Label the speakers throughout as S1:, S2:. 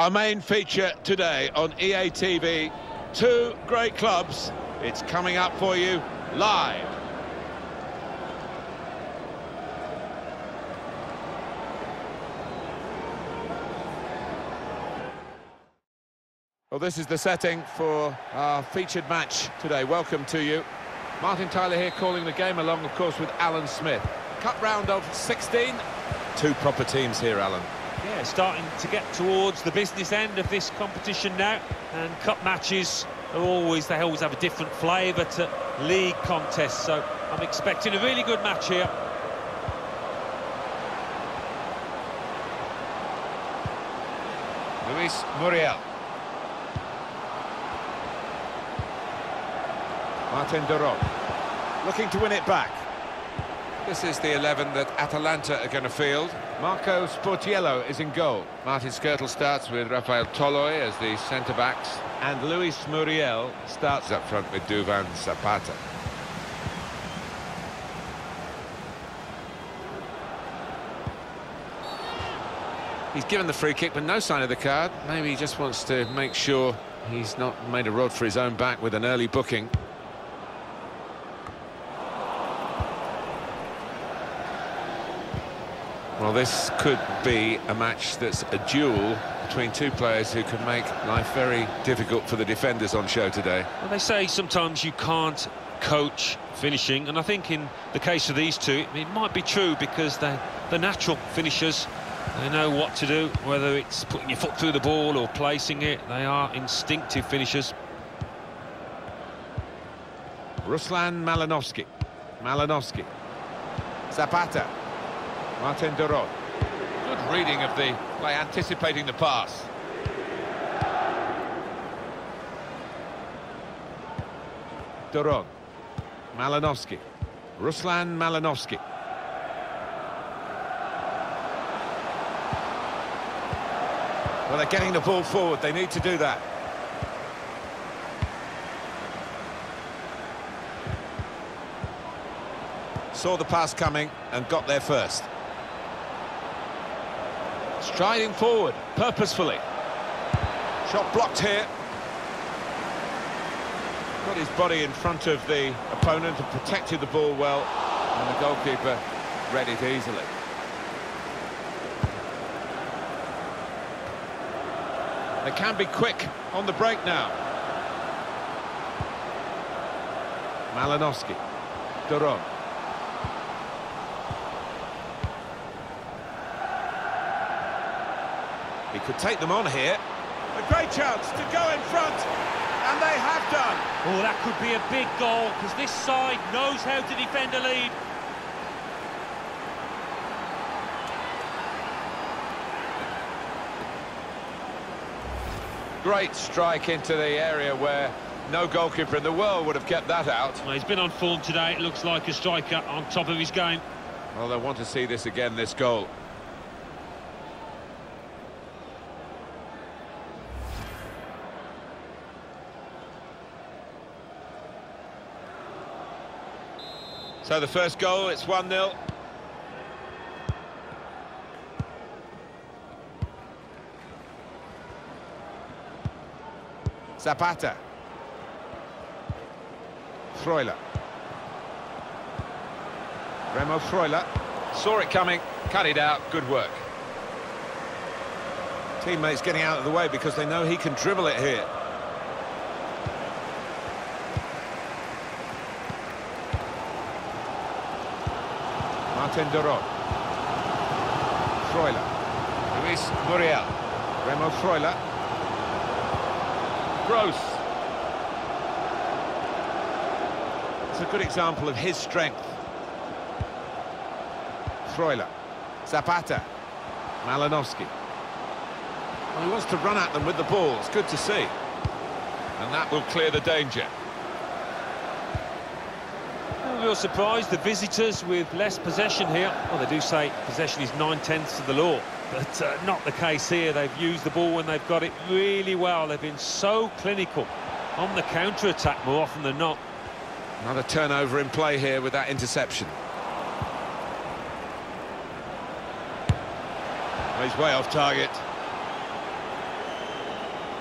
S1: Our main feature today on EA TV, two great clubs. It's coming up for you live. Well, this is the setting for our featured match today. Welcome to you. Martin Tyler here calling the game along, of course, with Alan Smith. Cup round of 16. Two proper teams here, Alan.
S2: Yeah, starting to get towards the business end of this competition now. And cup matches are always, they always have a different flavour to league contests. So I'm expecting a really good match here.
S1: Luis Muriel. Martin de Roon. Looking to win it back. This is the 11 that Atalanta are going to field. Marco Sportiello is in goal. Martin Skrtel starts with Rafael Toloi as the centre-backs. And Luis Muriel starts up front with Duvan Zapata. He's given the free kick, but no sign of the card. Maybe he just wants to make sure he's not made a rod for his own back with an early booking. Well, this could be a match that's a duel between two players who can make life very difficult for the defenders on show today.
S2: Well, they say sometimes you can't coach finishing, and I think in the case of these two, it might be true because they're the natural finishers. They know what to do, whether it's putting your foot through the ball or placing it. They are instinctive finishers.
S1: Ruslan Malinovsky. Malinovsky. Zapata. Martin de Good reading of the by anticipating the pass. De Roon. Malinovsky. Ruslan Malinovsky. Well, they're getting the ball forward. They need to do that. Saw the pass coming and got there first. Striding forward, purposefully. Shot blocked here. Got his body in front of the opponent and protected the ball well. And the goalkeeper read it easily. They can be quick on the break now. Malinovsky. De He could take them on here. A great chance to go in front, and they have done.
S2: Oh, that could be a big goal, because this side knows how to defend a lead.
S1: Great strike into the area where no goalkeeper in the world would have kept that out.
S2: Well, he's been on form today. It looks like a striker on top of his game.
S1: Well, they want to see this again, this goal. So the first goal, it's 1-0. Zapata. Freuler. Remo Freuler. Saw it coming, cut it out, good work. Teammates getting out of the way because they know he can dribble it here. Martin de Roon. Luis Muriel. Remo Freuler. Gross. It's a good example of his strength. Freuler. Zapata. Malinovsky. Well, he wants to run at them with the ball. It's good to see. And that will clear the danger.
S2: A real surprise, the visitors with less possession here. Well, they do say possession is nine-tenths of the law, but uh, not the case here. They've used the ball when they've got it really well. They've been so clinical on the counter-attack more often than not.
S1: Another turnover in play here with that interception. Well, he's way off target.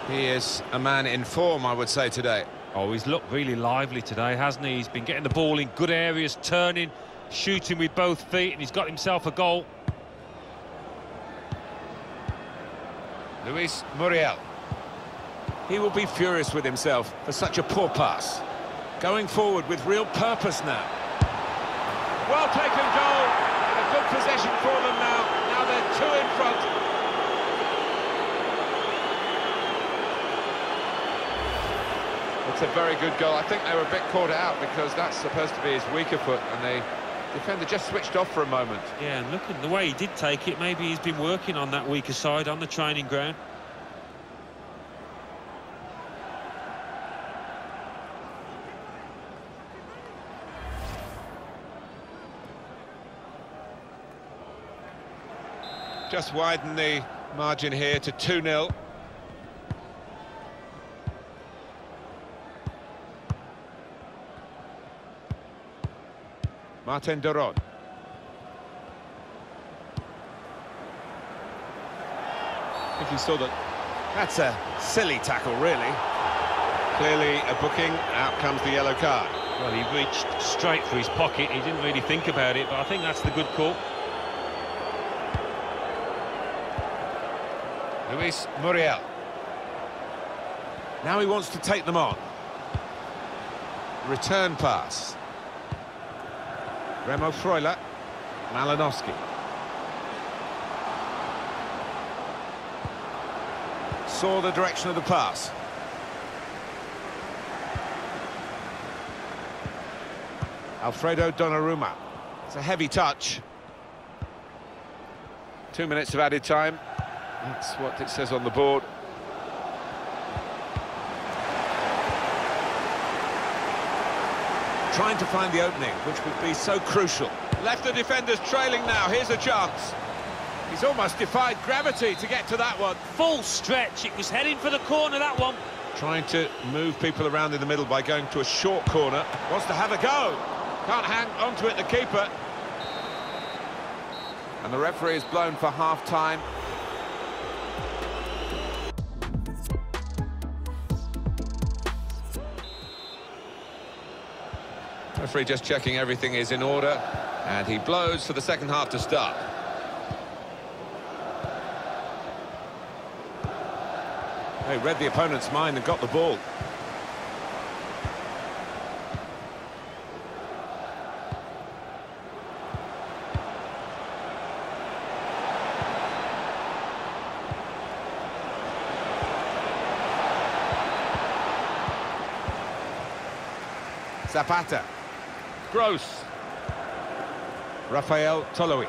S1: He is a man in form, I would say, today.
S2: Oh, he's looked really lively today, hasn't he? He's been getting the ball in good areas, turning, shooting with both feet, and he's got himself a goal.
S1: Luis Muriel. He will be furious with himself for such a poor pass. Going forward with real purpose now. Well taken goal, and a good possession for them now. Now they're two in front. It's a very good goal. I think they were a bit caught out because that's supposed to be his weaker foot, and the defender just switched off for a moment.
S2: Yeah, and looking the way he did take it, maybe he's been working on that weaker side on the training ground.
S1: Just widen the margin here to 2-0. Martin de Roon. I think he saw that. That's a silly tackle, really. Clearly a booking, out comes the yellow card.
S2: Well, he reached straight for his pocket. He didn't really think about it, but I think that's the good call.
S1: Luis Muriel. Now he wants to take them on. Return pass. Remo Freuler. Malinovskyi. Saw the direction of the pass. Alfredo Donnarumma. It's a heavy touch. Two minutes of added time. That's what it says on the board. Trying to find the opening, which would be so crucial. Left the defenders trailing now, here's a chance. He's almost defied gravity to get to that one.
S2: Full stretch, it was heading for the corner, that one.
S1: Trying to move people around in the middle by going to a short corner. Wants to have a go. Can't hang onto it, the keeper. And the referee is blown for half-time. Referee just checking everything is in order, and he blows for the second half to start. They read the opponent's mind and got the ball. Zapata. Gross. Rafael Toloi.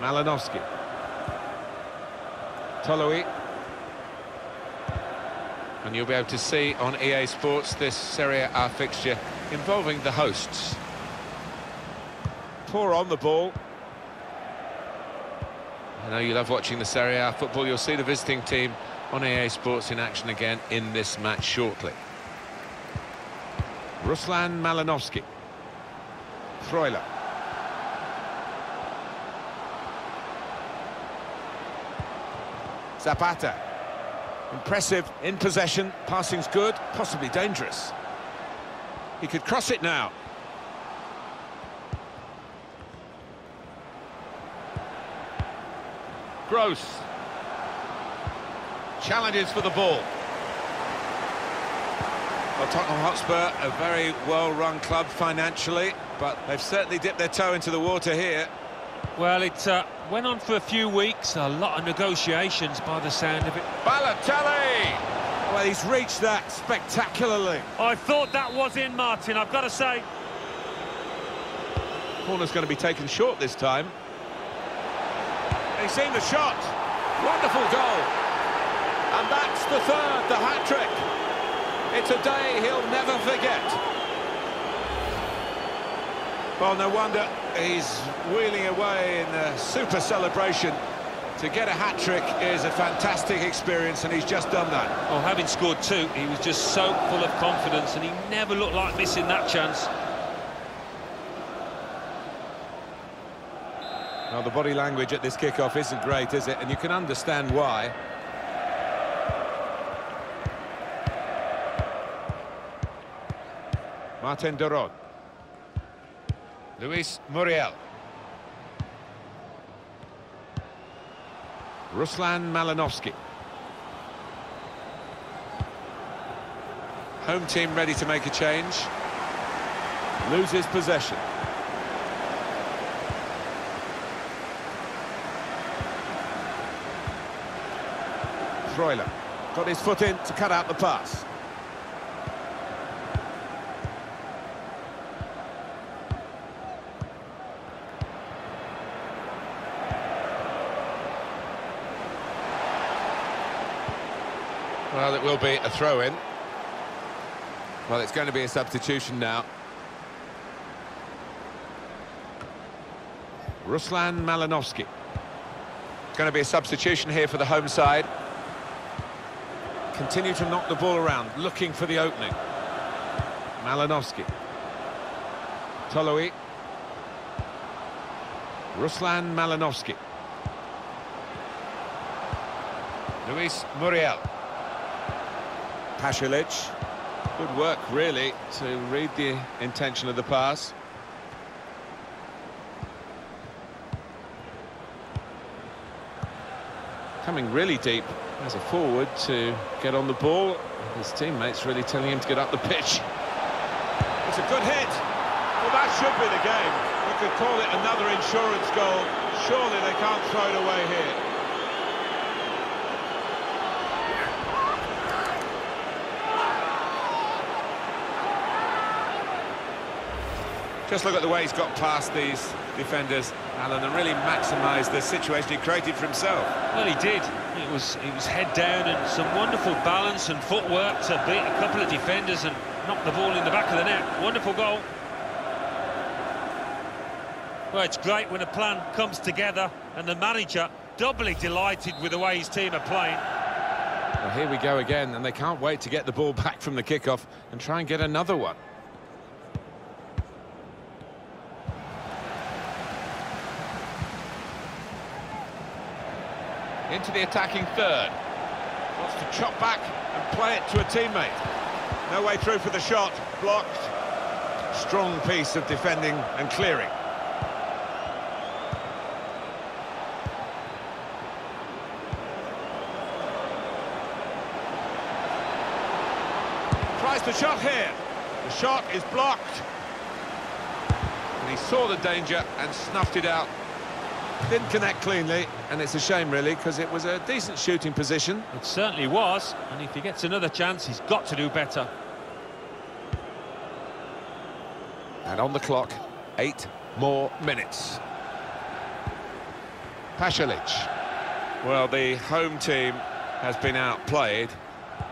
S1: Malinovskyi. Toloi. And you'll be able to see on EA Sports this Serie A fixture involving the hosts. Poor on the ball. I know you love watching the Serie A football. You'll see the visiting team on EA Sports in action again in this match shortly. Ruslan Malinovskyi. Freuler. Zapata. Impressive in possession, passing's good, possibly dangerous. He could cross it now. Gross. Challenges for the ball. Well, Tottenham Hotspur, a very well-run club financially, but they've certainly dipped their toe into the water here.
S2: Well, it uh, went on for a few weeks, a lot of negotiations by the sound of it.
S1: Balotelli! Well, he's reached that spectacularly.
S2: I thought that was in, Martin, I've got to say.
S1: Corner's going to be taken short this time. He's seen the shot. Wonderful goal. And that's the third, the hat-trick. It's a day he'll never forget. Well, no wonder he's wheeling away in a super celebration. To get a hat-trick is a fantastic experience, and he's just done that.
S2: Well, having scored two, he was just so full of confidence, and he never looked like missing that chance.
S1: Well, the body language at this kickoff isn't great, is it? And you can understand why. Martin de Luis Muriel. Ruslan Malinovsky. Home team ready to make a change. Loses possession. Freuler got his foot in to cut out the pass. Well, it will be a throw-in. Well, it's going to be a substitution now. Ruslan Malinovsky. It's going to be a substitution here for the home side. Continue to knock the ball around, looking for the opening. Malinovsky. Toloi. Ruslan Malinovsky. Luis Muriel. Pasalic. Good work, really, to read the intention of the pass. Coming really deep as a forward to get on the ball. His teammates really telling him to get up the pitch. It's a good hit. Well, that should be the game. You could call it another insurance goal. Surely they can't throw it away here. Just look at the way he's got past these defenders, Alan, and really maximised the situation he created for himself.
S2: Well, he did. It was it was head down and some wonderful balance and footwork to beat a couple of defenders and knock the ball in the back of the net. Wonderful goal. Well, it's great when a plan comes together and the manager doubly delighted with the way his team are playing.
S1: Well, here we go again, and they can't wait to get the ball back from the kickoff and try and get another one. Into the attacking third. Wants to chop back and play it to a teammate. No way through for the shot, blocked. Strong piece of defending and clearing. Tries the shot here. The shot is blocked. And he saw the danger and snuffed it out didn't connect cleanly, and it's a shame, really, because it was a decent shooting position.
S2: It certainly was, and if he gets another chance, he's got to do better.
S1: And on the clock, eight more minutes. Pasalic. Well, the home team has been outplayed,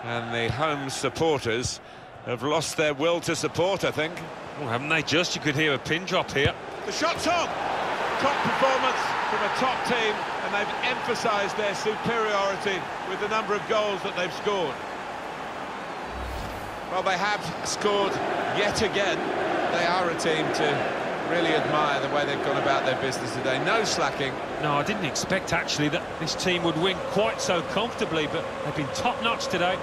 S1: and the home supporters have lost their will to support, I think.
S2: Well, haven't they just? You could hear a pin drop here.
S1: The shot's on! Top performance from a top team, and they've emphasised their superiority with the number of goals that they've scored. Well, they have scored yet again. They are a team to really admire the way they've gone about their business today. No slacking.
S2: No, I didn't expect, actually, that this team would win quite so comfortably, but they've been top-notch today.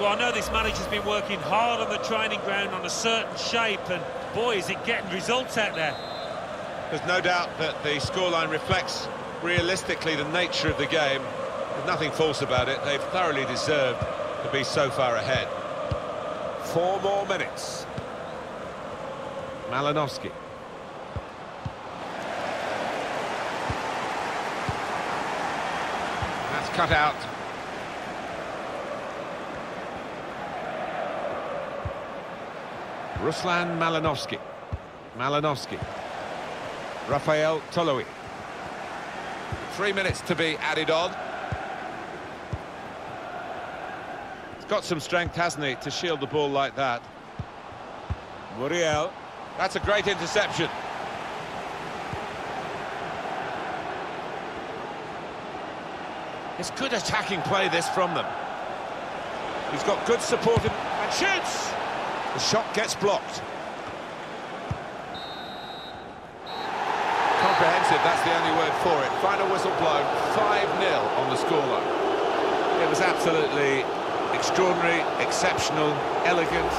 S2: Well, I know this manager's been working hard on the training ground on a certain shape, and boy, is it getting results out there.
S1: There's no doubt that the scoreline reflects realistically the nature of the game. There's nothing false about it. They've thoroughly deserved to be so far ahead. Four more minutes. Malinovsky. That's cut out. Ruslan Malinovsky. Malinovsky. Rafael Toloi. Three minutes to be added on. He's got some strength, hasn't he, to shield the ball like that. Muriel. That's a great interception. It's good attacking play, this, from them. He's got good support and shoots! The shot gets blocked. That's the only word for it. Final whistle blown, 5-0 on the scoreline. It was absolutely Extraordinary, exceptional, elegant,